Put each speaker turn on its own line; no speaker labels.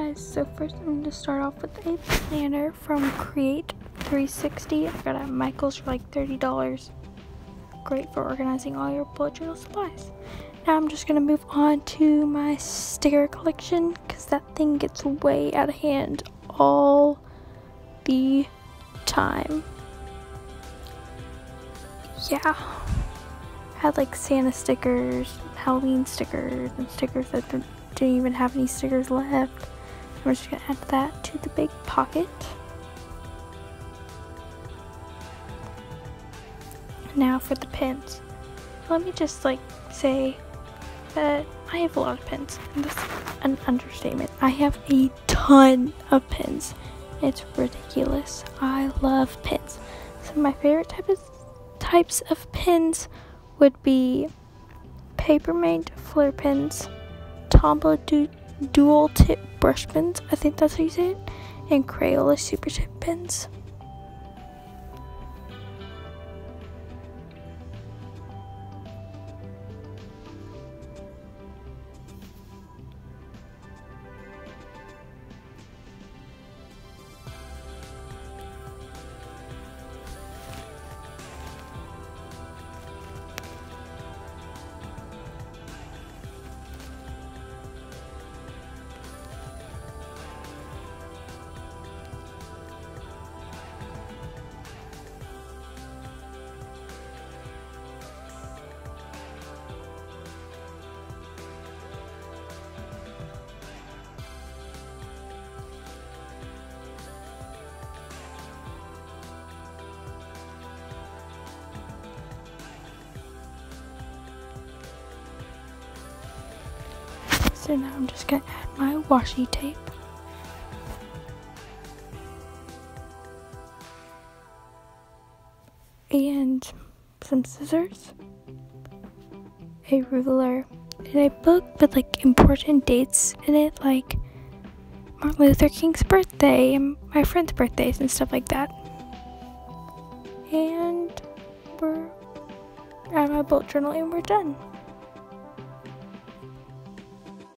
Guys, so first I'm going to start off with a planner from Create 360. I got it at Michael's for like $30. Great for organizing all your bullet journal supplies. Now I'm just going to move on to my sticker collection because that thing gets way out of hand all the time. Yeah. I had like Santa stickers, Halloween stickers, and stickers that didn't even have any stickers left. We're just gonna add that to the big pocket. Now for the pins. Let me just like say that I have a lot of pins. That's an understatement. I have a ton of pins. It's ridiculous. I love pins. Of my favorite type of, types of pins would be Papermate Flair pins, Tombow dual tip brush pins, I think that's how you say it, and Crayola super tip pins. So now I'm just gonna add my washi tape. And some scissors, a ruler, and a book with like important dates in it, like Martin Luther King's birthday and my friend's birthdays and stuff like that. And we're at my bullet journal and we're done.